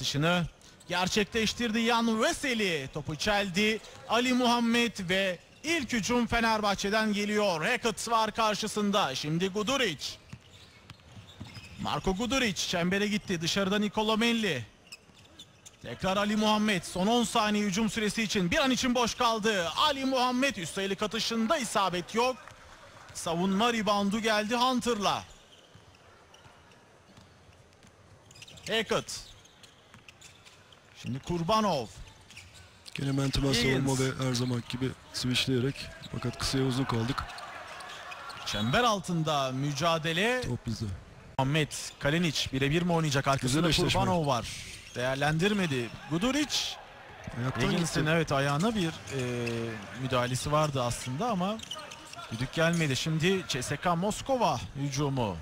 atışını gerçekleştirdi Yan Veseli. Topu çeldi. Ali Muhammed ve ilk hücum Fenerbahçe'den geliyor. Hackett var karşısında. Şimdi Guduric. Marco Guduric çembere gitti. Dışarıda Nikola Melli. Tekrar Ali Muhammed son 10 saniye hücum süresi için bir an için boş kaldı. Ali Muhammed üst sayılık atışında isabet yok. Savunma reboundu geldi Hunter'la. Hackett. Şimdi Kurbanov. Gene Higgins. savunma ve her zaman gibi switchleyerek fakat kısaya uzun kaldık. Çember altında mücadele. Top bizde. Muhammed Kalinic birebir mi oynayacak? Arkasında. Kurbanov var. Değerlendirmedi. Guduric. Higgins'in evet ayağına bir e, müdahalesi vardı aslında ama düdük gelmedi. Şimdi CSK Moskova hücumu.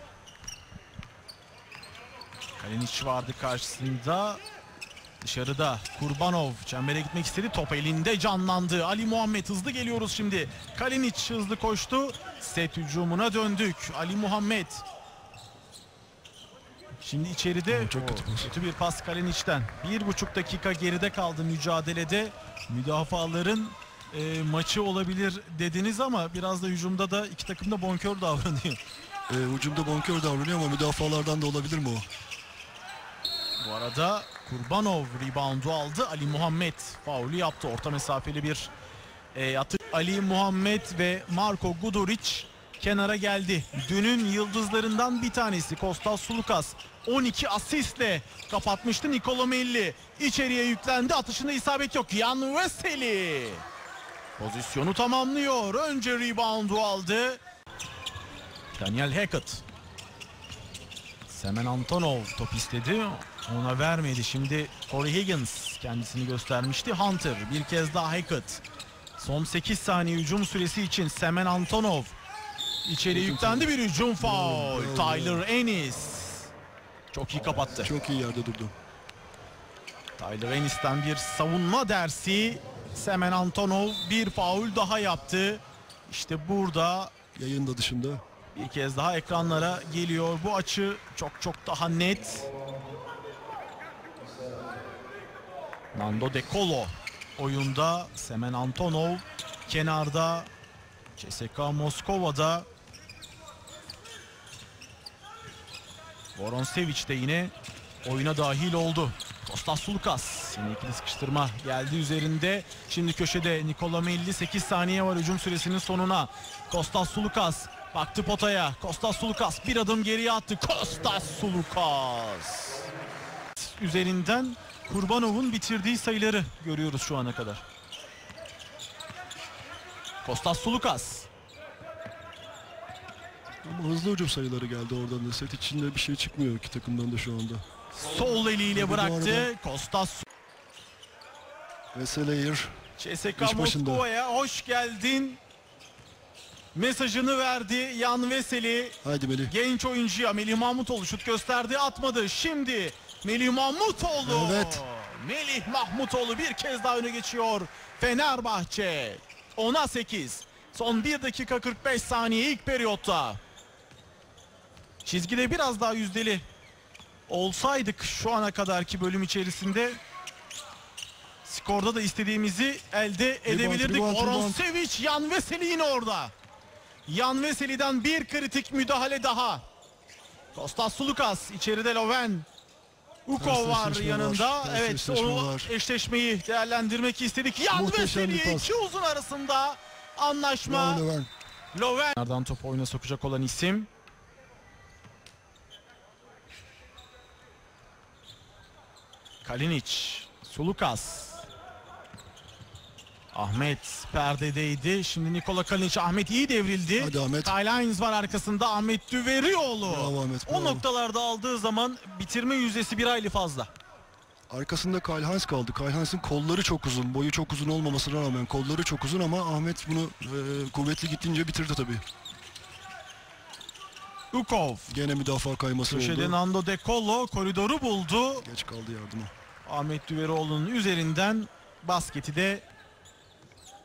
Kalinic vardı karşısında. Dışarıda Kurbanov çembere gitmek istedi. Top elinde canlandı. Ali Muhammed hızlı geliyoruz şimdi. Kalinic hızlı koştu. Set hücumuna döndük. Ali Muhammed. Şimdi içeride çok kötü kötü bir pas Kalinic'ten. Bir buçuk dakika geride kaldı mücadelede. Müdafaların e, maçı olabilir dediniz ama biraz da hücumda da iki takım da bonkör davranıyor. Ee, hücumda bonkör davranıyor ama müdafalardan da olabilir mi o? Bu arada Kurbanov reboundu aldı. Ali Muhammed faulü yaptı. Orta mesafeli bir e, atış. Ali Muhammed ve Marco Guduric kenara geldi. Dünün yıldızlarından bir tanesi Kostas Sulukas 12 asistle kapatmıştı Nikola Melli. İçeriye yüklendi. Atışında isabet yok. Yan Veseli pozisyonu tamamlıyor. Önce reboundu aldı. Daniel Hackett Semen Antonov top istedi. Ona vermedi. Şimdi Corey Higgins kendisini göstermişti. Hunter bir kez daha Hackett. Son 8 saniye hücum süresi için Semen Antonov içeri yüklendi bir hücum. Bravo. Tyler Ennis çok iyi kapattı. Çok iyi yerde durdu. Tyler Ennis'ten bir savunma dersi. Semen Antonov bir faul daha yaptı. İşte burada Yayın da dışında. Bir kez daha ekranlara geliyor. Bu açı çok çok daha net. Nando De Colo oyunda. Semen Antonov kenarda. CSK Moskova'da. Voronsevic de yine oyuna dahil oldu. Kostas Sulukas yine ikili sıkıştırma geldi üzerinde. Şimdi köşede Nikola Melli 8 saniye var hücum süresinin sonuna. Kostas Sulukas baktı potaya. Kostas Sulukas bir adım geriye attı. Kostas Sulukas. Üzerinden Kurbanov'un bitirdiği sayıları görüyoruz şu ana kadar. Kostas Sulukas. Ama hızlı hücum sayıları geldi oradan da. Set içinde bir şey çıkmıyor iki takımdan da şu anda. Sol eliyle Tabii bıraktı. Kostas Veselayer CSK. Moskova'ya hoş geldin. Mesajını verdi Yan Veseli. Haydi Melih. Genç oyuncuya Melih Mahmutoğlu şut gösterdi atmadı. Şimdi Melih Mahmutoğlu. Evet. Melih Mahmutoğlu bir kez daha öne geçiyor. Fenerbahçe 10'a 8. Son 1 dakika 45 saniye ilk periyotta. Çizgide biraz daha yüzdeli olsaydık şu ana kadarki bölüm içerisinde skorda da istediğimizi elde edebilirdik. Oronsevic, Yan Veseli yine orada. Yan Veseli'den bir kritik müdahale daha. Kostas Sulukas içeride Loven. Ukov var yanında. var, evet eşleşme var. eşleşmeyi değerlendirmek istedik. Yan Muhteşem bir Veseli pas. iki uzun arasında anlaşma. Bravo Levan. Loven. Nereden topu oyuna sokacak olan isim. Kalinic, Sulukas. Ahmet perdedeydi. Şimdi Nikola Kalinic. Ahmet iyi devrildi. Hadi Ahmet. Kyle Hines var arkasında. Ahmet Düverioğlu. Bravo Ahmet, O bravo. noktalarda aldığı zaman bitirme yüzdesi bir hayli fazla. Arkasında Kyle Hans kaldı. Kyle Hans'ın kolları çok uzun. Boyu çok uzun olmamasına rağmen kolları çok uzun ama Ahmet bunu e, kuvvetli gittiğince bitirdi tabii. Ukov. Gene müdafaa kayması Köşede oldu. Nando De Colo koridoru buldu. Geç kaldı yardıma. Ahmet Düveroğlu'nun üzerinden basketi de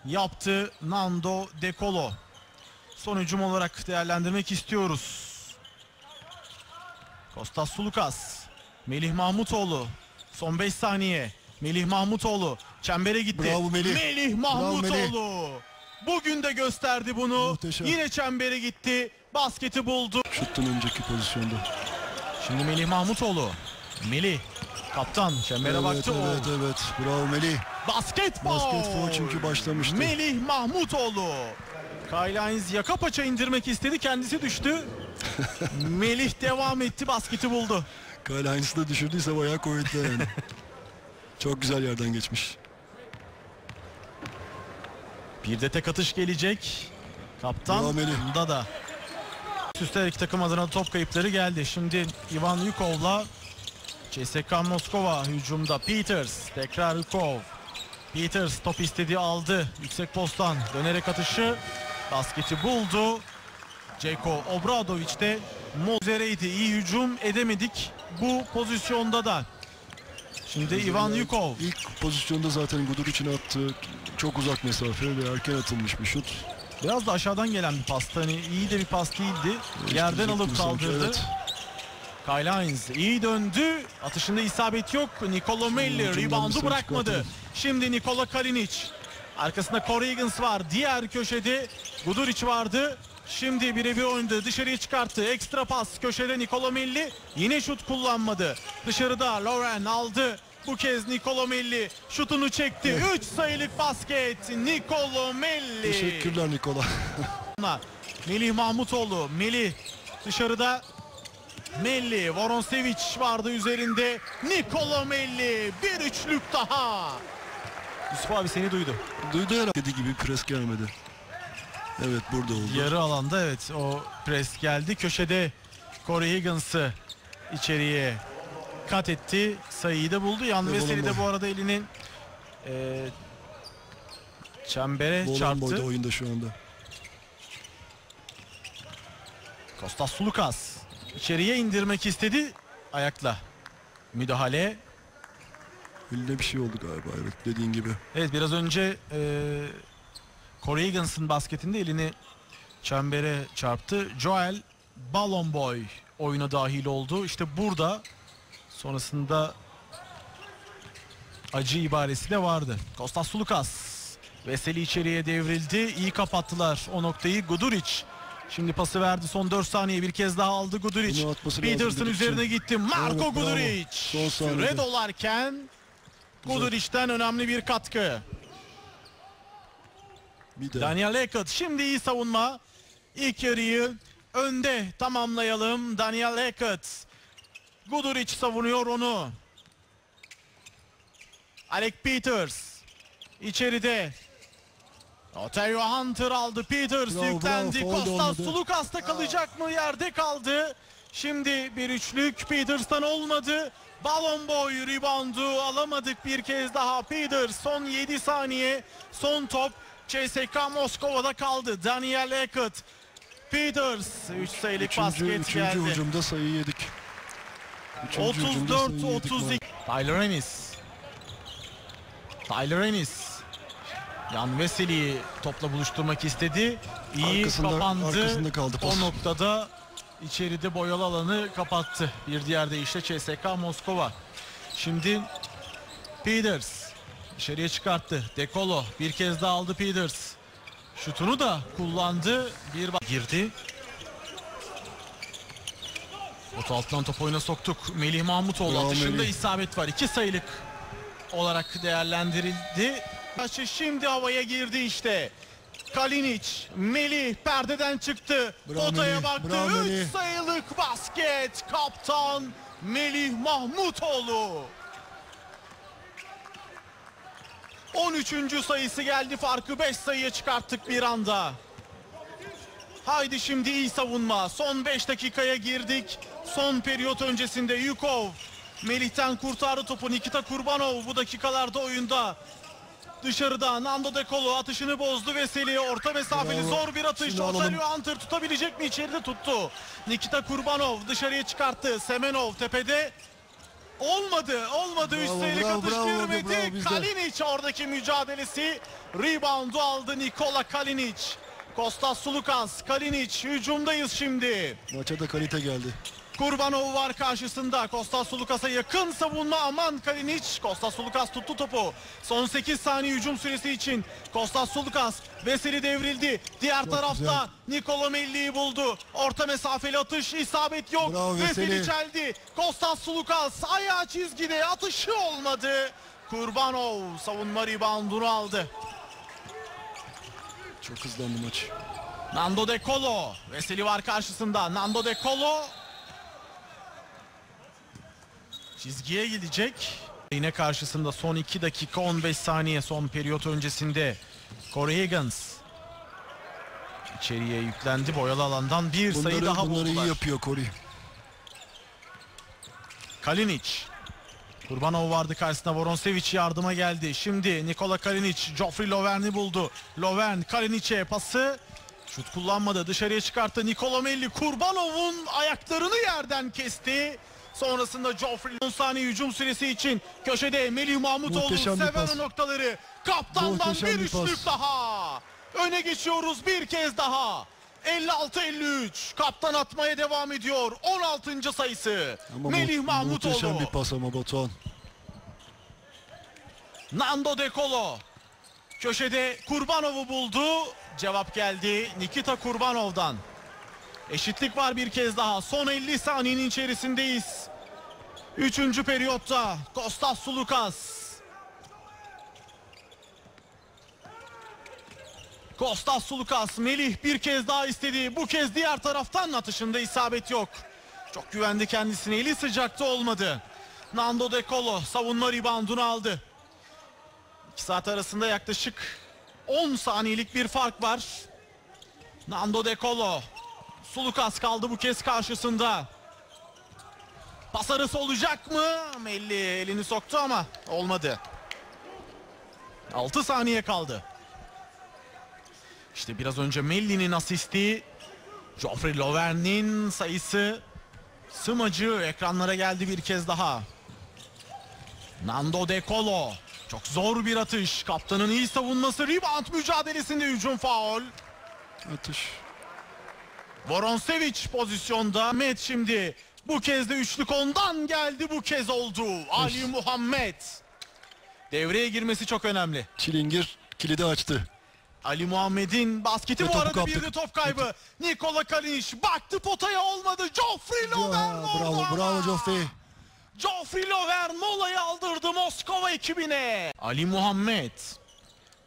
yaptı Nando De Colo. Son hücum olarak değerlendirmek istiyoruz. Kostas Sulukas, Melih Mahmutoğlu, Son 5 saniye. Melih Mahmutoğlu çembere gitti. Bravo Melih. Melih Bravo Mahmutoğlu. Bugün de gösterdi bunu. Muhteşem. Yine çembere gitti. Basketi buldu. Şuttan önceki pozisyonda. Şimdi Melih Mahmutoğlu. Melih kaptan çembere evet, baktı. evet, o. evet. Bravo Melih. Basketbol. Basketbol çünkü başlamıştı. Melih Mahmutoğlu. Hines yaka paça indirmek istedi. Kendisi düştü. Melih devam etti. Basketi buldu. Kyle Heinz'i de düşürdüyse bayağı kuvvetli yani. Çok güzel yerden geçmiş. Bir de tek atış gelecek. Kaptan bunda da. Üstelik iki takım adına top kayıpları geldi. Şimdi Ivan Yukov'la CSK Moskova hücumda. Peters tekrar Yukov. Peters top istediği aldı. Yüksek posttan dönerek atışı. Basketi buldu. Ceko Obradoviç de Mozereydi. İyi hücum edemedik bu pozisyonda da. Şimdi Ivan Yukov. İlk pozisyonda zaten Guduric'in attığı çok uzak mesafe ve erken atılmış bir şut. Biraz da aşağıdan gelen bir pastı. Hani iyi de bir pas değildi. Yerden alıp mi sanki? kaldırdı. Evet. Kyle Hines iyi döndü. Atışında isabet yok. Nikola Melli reboundu bırakmadı. Şimdi Nikola Kalinic. Arkasında Corey Higgins var. Diğer köşede Guduric vardı. Şimdi birebir oynadı. Dışarıya çıkarttı. Ekstra pas köşede Nikola Melli. Yine şut kullanmadı. Dışarıda Loren aldı. Bu kez Nikola Melli şutunu çekti. 3 sayılık basket. Nikola Melli. Teşekkürler Nikola. Melih Mahmutoğlu. Melih dışarıda. Melli, Voronsevic vardı üzerinde. Nikola Melli bir üçlük daha. Yusuf abi seni duydu. Duydu herhalde dediği gibi pres gelmedi. Evet burada oldu. Yarı alanda evet o pres geldi. Köşede Corey Higgins'ı içeriye kat etti. Sayıyı da buldu. Yan Ve Veseli de bu arada elinin e, çembere Bolan çarptı. boyda oyunda şu anda. Kostas Sulukas içeriye indirmek istedi ayakla. Müdahale. Eline bir şey oldu galiba evet dediğin gibi. Evet biraz önce e, Corey Higgins'ın basketinde elini çembere çarptı. Joel Ballonboy oyuna dahil oldu. İşte burada sonrasında acı ibaresi de vardı. Kostas Sulukas. Veseli içeriye devrildi. İyi kapattılar o noktayı. Guduric Şimdi pası verdi son 4 saniye bir kez daha aldı Guduric. Peterson üzerine için. gitti. Marco Evet. Guduric. Süre dolarken Guduric'ten önemli bir katkı. Bir Daniel Eckert şimdi iyi savunma. İlk yarıyı önde tamamlayalım. Daniel Eckert. Guduric savunuyor onu. Alec Peters içeride. Otero Hunter aldı. Peters Bravo, yüklendi. bravo, da Kostas olmadı. Sulukas'ta kalacak mı? Yerde kaldı. Şimdi bir üçlük Peters'tan olmadı. Balon boy reboundu alamadık bir kez daha. Peters son 7 saniye. Son top CSK Moskova'da kaldı. Daniel Eckert. Peters 3 sayılık üçüncü, basket üçüncü geldi. Üçüncü hücumda sayı yedik 34-32. maalesef. Tyler Ennis. Tyler Ennis. Yan Veseli'yi topla buluşturmak istedi. İyi Arkasında- kapandı. arkasında kaldı pas. O noktada içeride boyalı alanı kapattı. Bir diğer deyişle CSK Moskova. Şimdi Peters dışarıya çıkarttı. Dekolo bir kez daha aldı Peters. Şutunu da kullandı. Bir girdi. Pot altından top oyuna soktuk. Melih Mahmutoğlu atışında isabet var. İki sayılık olarak değerlendirildi. Taşı şimdi havaya girdi işte. Kalinic, Melih perdeden çıktı. Bravo Potaya Melih, baktı. bravo 3 Melih. sayılık basket. Kaptan Melih Mahmutoğlu. 13. sayısı geldi. Farkı 5 sayıya çıkarttık bir anda. Haydi şimdi iyi savunma. Son 5 dakikaya girdik. Son periyot öncesinde Yukov. Melih'ten kurtardı topu. Nikita Kurbanov bu dakikalarda oyunda. Dışarıda Nando De Colo atışını bozdu Veseli. Orta mesafeli zor bir atış. Otelio Hunter tutabilecek mi? İçeride tuttu. Nikita Kurbanov dışarıya çıkarttı. Semenov tepede. Olmadı, olmadı. Bravo, sayılık bravo, atış bravo, girmedi. bravo. Kalinic oradaki mücadelesi. Reboundu aldı Nikola Kalinic. Kostas Sulukas, Kalinic hücumdayız şimdi. Maça da kalite geldi. Kurbanov var karşısında. Kostas Sulukas'a yakın savunma aman Kalinic. Kostas Sulukas tuttu topu. Son 8 saniye hücum süresi için. Kostas Sulukas Veseli devrildi. Diğer tarafta güzel. Nikola Melli'yi buldu. Orta mesafeli atış isabet yok. Bravo Veseli Veseli. çeldi. Kostas Sulukas ayağı çizgide atışı olmadı. Kurbanov savunma reboundunu aldı. Çok hızlandı maç. Nando De Colo. Veseli var karşısında. Nando De Colo. Çizgiye gidecek. Yine karşısında son 2 dakika 15 saniye son periyot öncesinde. Corey Higgins. İçeriye yüklendi. Boyalı alandan bir sayı Bunları, daha bunları iyi buldular. yapıyor Corey. Kalinic. Kurbanov vardı karşısında Voronsevic yardıma geldi. Şimdi Nikola Kalinic Joffrey Lovern'i buldu. Lovern Kalinic'e pası. Şut kullanmadı dışarıya çıkarttı. Nikola Melli Kurbanov'un ayaklarını yerden kesti. Sonrasında Joffrey 10 saniye hücum süresi için köşede Melih Mahmutoğlu Muhteşem bir sever pas. o noktaları. Kaptandan Muhteşem bir üçlük pas. daha. Öne geçiyoruz bir kez daha. 56-53. Kaptan atmaya devam ediyor. 16. sayısı. Ama Melih mu- Mahmutoğlu. Muhteşem bir pas ama Batuhan. Nando De Colo. Köşede Kurbanov'u buldu. Cevap geldi Nikita Kurbanov'dan. Eşitlik var bir kez daha. Son 50 saniyenin içerisindeyiz. Üçüncü periyotta Kostas Sulukas. Kostas Sulukas Melih bir kez daha istedi. Bu kez diğer taraftan atışında isabet yok. Çok güvendi kendisine. Eli sıcakta olmadı. Nando De Colo savunma reboundunu aldı. 2 saat arasında yaklaşık 10 saniyelik bir fark var. Nando De Colo. Sulukas kaldı bu kez karşısında. Pas arası olacak mı? Melli elini soktu ama olmadı. 6 saniye kaldı. İşte biraz önce Melli'nin asisti. Joffrey Lovern'in sayısı. Sımacı ekranlara geldi bir kez daha. Nando De Colo. Çok zor bir atış. Kaptanın iyi savunması. Rebound mücadelesinde hücum faul. Atış. Voronsevic pozisyonda. Met şimdi. Bu kez de üçlük ondan geldi. Bu kez oldu. Ali Muhammed. Devreye girmesi çok önemli. Çilingir kilidi açtı. Ali Muhammed'in basketi Ve bu arada bir kaptık. de top kaybı. Nikola Kalinic baktı potaya olmadı. Joffrey Lovern bravo ama. bravo Joffrey. Joffrey Lovern molayı aldırdı Moskova ekibine. Ali Muhammed.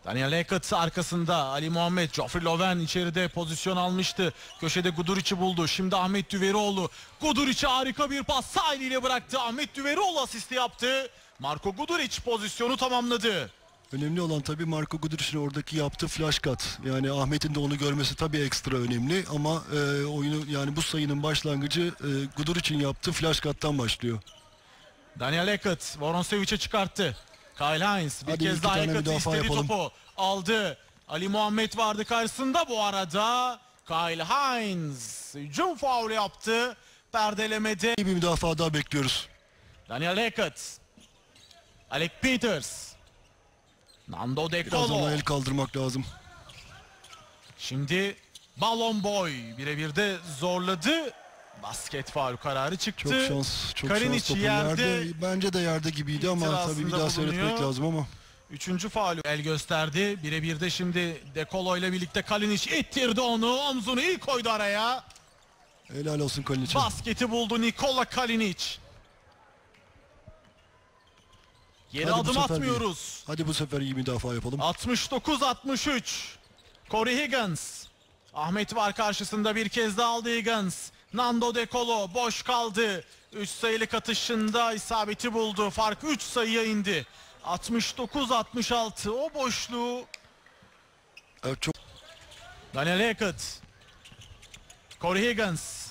Daniel Hackett arkasında Ali Muhammed Joffrey Lovern içeride pozisyon almıştı. Köşede Guduric'i buldu. Şimdi Ahmet Düverioğlu. Guduric'e harika bir pas sağ eliyle bıraktı. Ahmet Düverioğlu asisti yaptı. Marco Guduric pozisyonu tamamladı. Önemli olan tabii Marco Guduric'in oradaki yaptığı flash cut. Yani Ahmet'in de onu görmesi tabii ekstra önemli ama e, oyunu yani bu sayının başlangıcı e, Guduric'in yaptığı flash cut'tan başlıyor. Daniel Hackett Voronsevic'e çıkarttı. Kyle Hines bir Hadi kez daha müdafaa istedi yapalım. topu. Aldı. Ali Muhammed vardı karşısında bu arada. Kyle Hines hücum faul yaptı. Perdelemede İyi bir müdafaa daha bekliyoruz. Daniel Hackett. Alec Peters. Nando De Biraz ona el kaldırmak lazım. Şimdi Balon Boy birebir de zorladı. Basket faul kararı çıktı. Çok şans, çok Kalinic şans topu yerde yerde. Bence de yerde gibiydi ama tabii bir daha seyretmek bulunuyor. lazım ama. Üçüncü faulü el gösterdi. Birebir de şimdi Dekolo ile birlikte Kalinic ittirdi onu. Omzunu iyi koydu araya. Helal olsun Kalinic'e. Basketi buldu Nikola Kalinic. Geri Hadi adım atmıyoruz. Hadi bu sefer iyi müdafaa yapalım. 69-63. Corey Higgins. Ahmet var karşısında bir kez daha aldı Higgins. Nando De Colo boş kaldı. 3 sayılık atışında isabeti buldu. Fark 3 sayıya indi. 69-66 o boşluğu Evet, çok Daniel Hackett. Corey Higgins.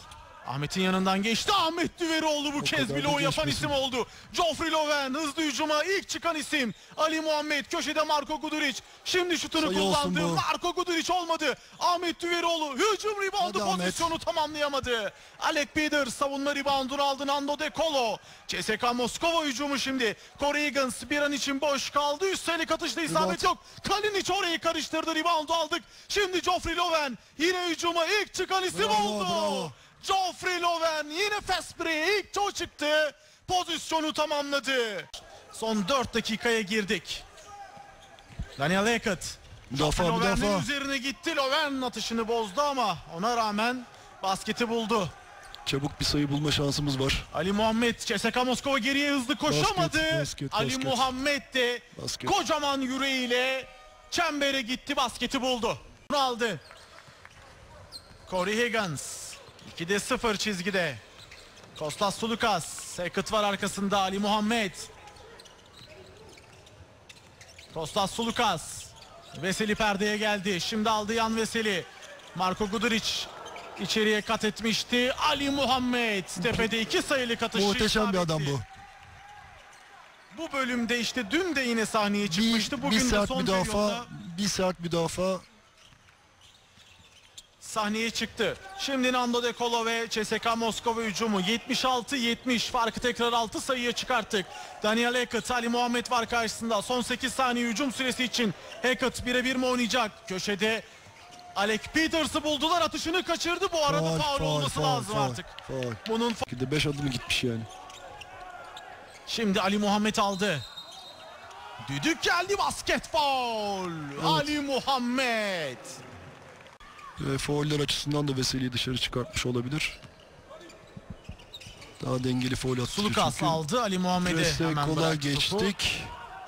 Ahmet'in yanından geçti. Ahmet Düverioğlu bu O kez bile o yapan isim oldu. Joffrey Loven hızlı hücuma ilk çıkan isim. Ali Muhammed köşede Marco Guduric. Şimdi şutunu Sayı kullandı. Marco Guduric olmadı. Ahmet Düverioğlu hücum reboundu Hadi Ahmet. pozisyonu tamamlayamadı. Alec Peters savunma reboundunu aldı Nando De Colo. CSKA Moskova hücumu şimdi. Corey Higgins bir an için boş kaldı. Üst sayılık atışta isabet yok. Kalinic orayı karıştırdı. Reboundu aldık. Şimdi Joffrey Loven yine hücuma ilk çıkan isim Bravo, oldu. bravo. Geoffrey Loven yine Fesprey ilk toe çıktı. Pozisyonu tamamladı. Son 4 dakikaya girdik. Daniel Hackett. Müdafaa müdafaa. üzerine gitti. Loven atışını bozdu ama ona rağmen basketi buldu. Çabuk bir sayı bulma şansımız var. Ali Muhammed CSKA Moskova geriye hızlı koşamadı. Basket, basket, Ali basket. Muhammed de Basket. kocaman yüreğiyle çembere gitti basketi buldu. Bunu aldı. Corey Higgins 2'de 0 çizgide. Kostas Sulukas. Hackett var arkasında Ali Muhammed. Kostas Sulukas. Veseli perdeye geldi. Şimdi aldı yan Veseli. Marko Guduric içeriye kat etmişti. Ali Muhammed tepede iki sayılık atışı Muhteşem bir adam bu. Bu bölümde işte dün de yine sahneye Bir, çıkmıştı. bir Bugün de sert son müdafaa, periyodda bir sert müdafaa. Sahneye çıktı. Şimdi Nando De Colo ve CSKA Moskova hücumu 76-70 farkı tekrar 6 sayıya çıkarttık. Daniel Hackett, Ali Muhammed var karşısında. Son 8 saniye hücum süresi için Hackett birebir mi oynayacak? Köşede Alec Peters'ı buldular atışını kaçırdı. Bu arada Faul, olması faul, lazım faul, artık. faul. Bunun fa- Bir de 5 adım gitmiş yani. Şimdi Ali Muhammed aldı. Düdük geldi basket faul. Ali Muhammed. E, fauller açısından da Veseli'yi dışarı çıkartmış olabilir. Daha dengeli faul attı Sulukas aldı Ali Muhammed'e hemen kolay bıraktı topu. geçtik.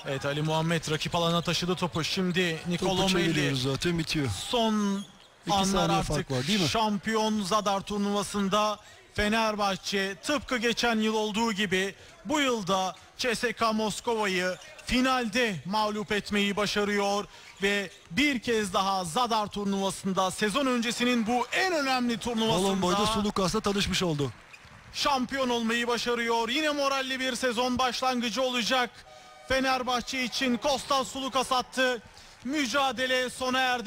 Evet Ali Muhammed rakip alana taşıdı topu. Şimdi Nicolo Melli zaten bitiyor. son İki anlar artık fark var, değil mi? şampiyon Zadar turnuvasında Fenerbahçe tıpkı geçen yıl olduğu gibi bu yılda CSKA Moskova'yı finalde mağlup etmeyi başarıyor ve bir kez daha Zadar turnuvasında sezon öncesinin bu en önemli Balon boyda turnuvasında Sulukas'la tanışmış oldu. şampiyon olmayı başarıyor. Yine moralli bir sezon başlangıcı olacak. Fenerbahçe için Kostas Sulukas attı. Mücadele sona erdi.